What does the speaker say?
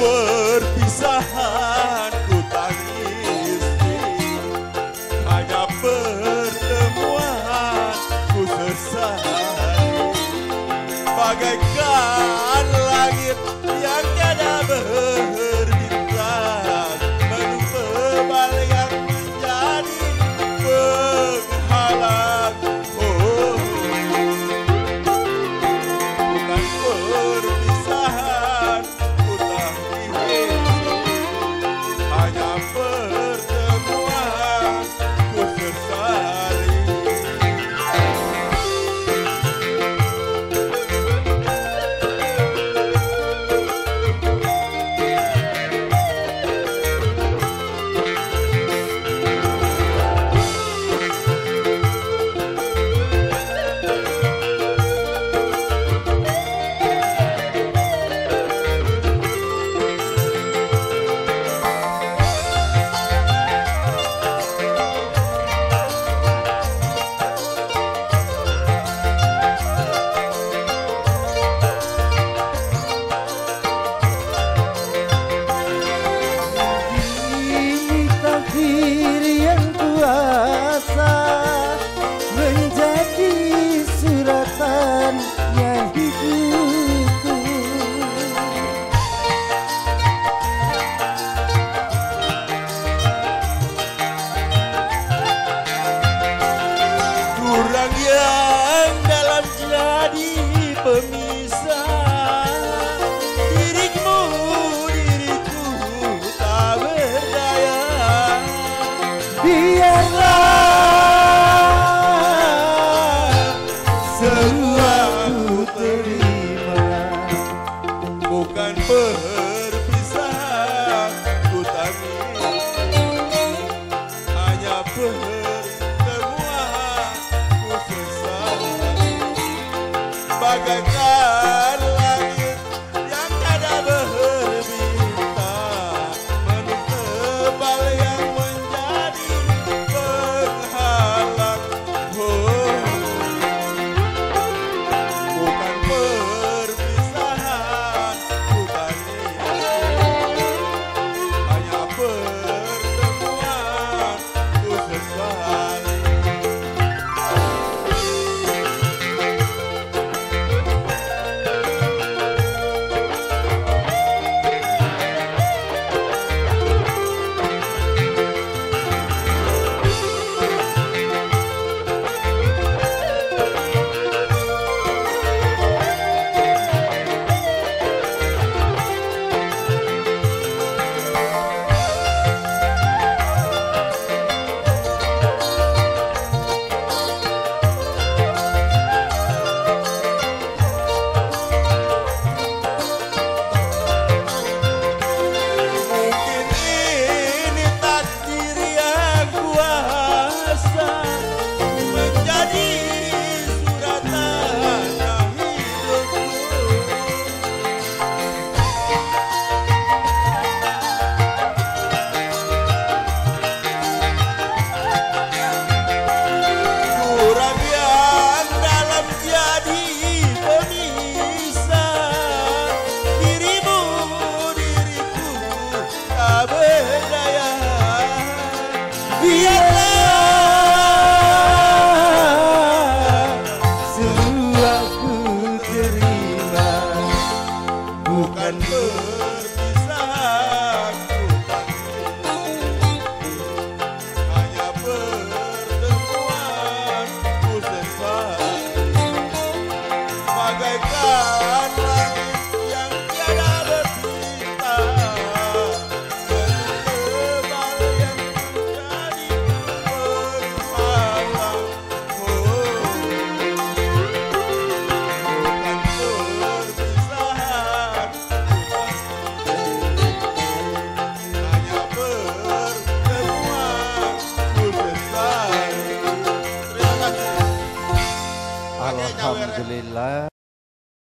perpisahan jadi pemisah Bagaikan Alhamdulillah